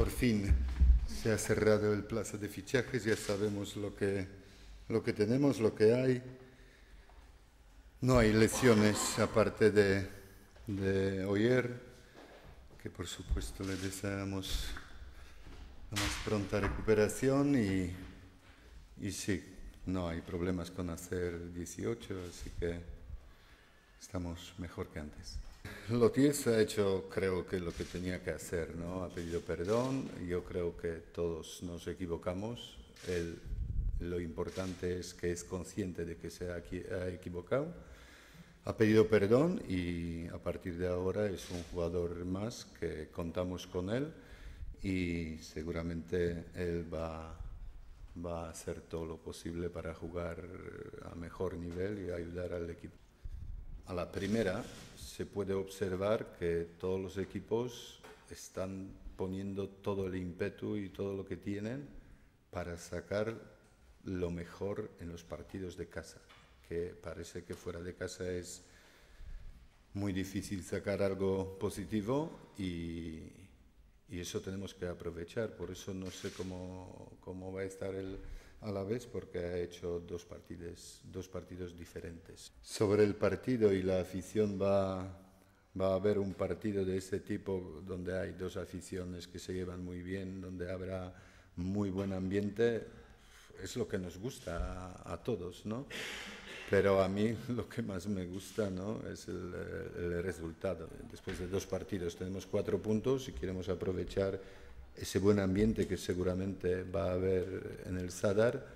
por fin se ha cerrado el plazo de fichajes, ya sabemos lo que, lo que tenemos, lo que hay. No hay lesiones aparte de, de que por supuesto le deseamos la más pronta recuperación y, y sí, no hay problemas con hacer 18, así que estamos mejor que antes. Loties ha hecho, creo que lo que tenía que hacer, ¿no? Ha pedido perdón. Yo creo que todos nos equivocamos. Él, lo importante es que es consciente de que se ha, ha equivocado. Ha pedido perdón y a partir de ahora es un jugador más que contamos con él y seguramente él va, va a hacer todo lo posible para jugar a mejor nivel y ayudar al equipo. A la primera se puede observar que todos los equipos están poniendo todo el ímpetu y todo lo que tienen para sacar lo mejor en los partidos de casa, que parece que fuera de casa es muy difícil sacar algo positivo y, y eso tenemos que aprovechar. Por eso no sé cómo, cómo va a estar el a la vez porque ha hecho dos partidos, dos partidos diferentes. Sobre el partido y la afición va, va a haber un partido de este tipo donde hay dos aficiones que se llevan muy bien, donde habrá muy buen ambiente. Es lo que nos gusta a, a todos, ¿no? Pero a mí lo que más me gusta ¿no? es el, el, resultado. Después de dos partidos tenemos cuatro puntos y queremos aprovechar ese buen ambiente que seguramente va a haber en el Sadar.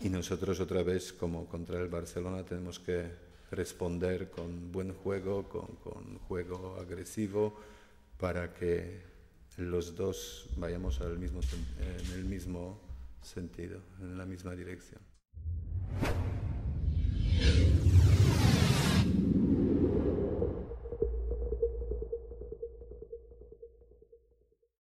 Y nosotros otra vez, como contra el Barcelona, tenemos que responder con buen juego, con, con juego agresivo, para que los dos vayamos al mismo, en el mismo sentido, en la misma dirección.